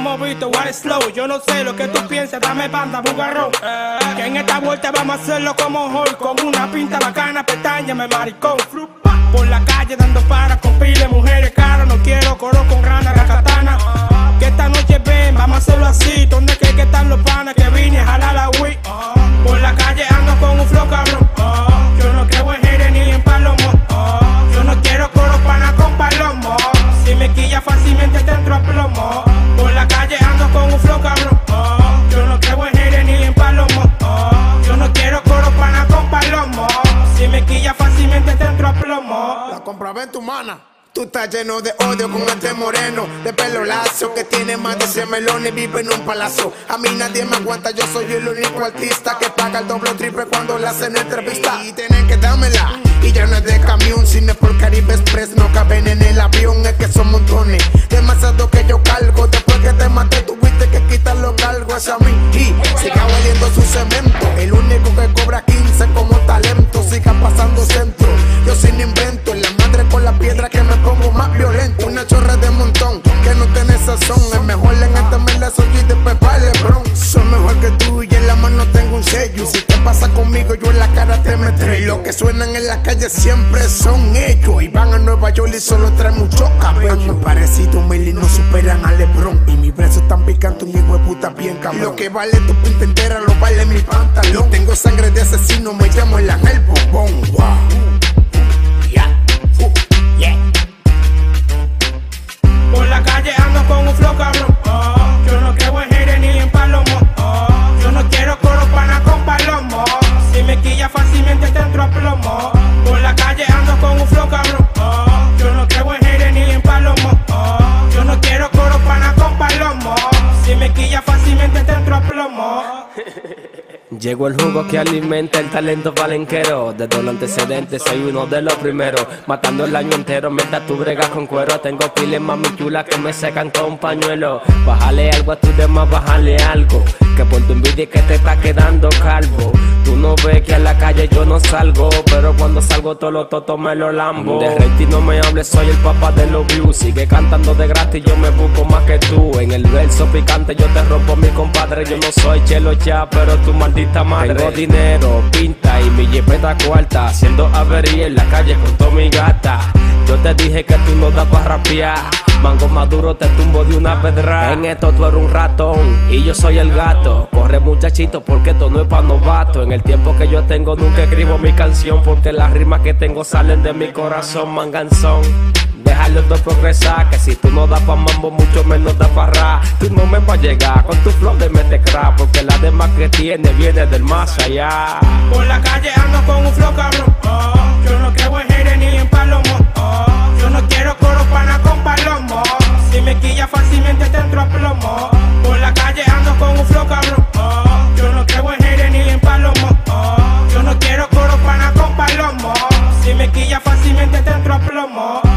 hemos visto, what slow. Yo no sé lo que tú piensas, dame banda, bugarrón. Que en esta vuelta vamos a hacerlo como hoy, con una pinta bacana, me maricón. Por la calle dando para con pile, mujeres caras, no quiero coro con grana, La compraba en tu mana. Tú estás lleno de odio con este moreno de pelo lazo que tiene más de 100 melones y vive en un palacio. A mí nadie me aguanta, yo soy el único artista que paga el doble triple cuando le hacen entrevista. Y tienen que dármela. Y ya no es de camión, cine por Caribe Express, no caben en el avión, es que son montones. Demasiado que yo cargo, después que te maté tuviste que quitar los cargos hacia mí. Y siga oliendo su cemento, el único que cobra 15 como que suenan en la calle siempre son ellos. Y van a Nueva York y solo traen mucho cabello. Parecido a y no superan a Lebron. Y mis brazos están picando un hijo de bien cabrón. Lo que vale tu pinta entera lo vale mi pantalón. Tengo sangre de asesino, me llamo el ángel bombón. Llegó el jugo que alimenta el talento palenquero. Desde los antecedentes soy uno de los primeros. Matando el año entero mientras tú bregas con cuero. Tengo piles mami chulas que me secan con pañuelo. Bájale algo a tus demás, bájale algo. Que por tu envidia que te está quedando calvo. No ves que a la calle yo no salgo. Pero cuando salgo todos los totos me lo lambo. De rating no me hables, soy el papá de los views. Sigue cantando de gratis, yo me busco más que tú. En el verso picante yo te rompo mi compadre. Yo no soy chelo ya, pero tu maldita madre. Tengo dinero, pinta y mi jipeta cuarta. Haciendo avería en la calle con toda mi gata. Yo te dije que tú no das para rapear. Mango maduro te tumbo de una pedra. En esto tú eres un ratón y yo soy el gato. Corre muchachito porque esto no es pa' novato. En el tiempo que yo tengo nunca escribo mi canción porque las rimas que tengo salen de mi corazón manganzón. Déjalo dos progresar, que si tú no das pa' mambo, mucho menos das pa' rap. Tú no me vas a llegar con tu flow de mete crack, porque la demás que tiene viene del más allá. Por la calle ando con un flow cabrón. Yo no creo en mi mente te a plomo.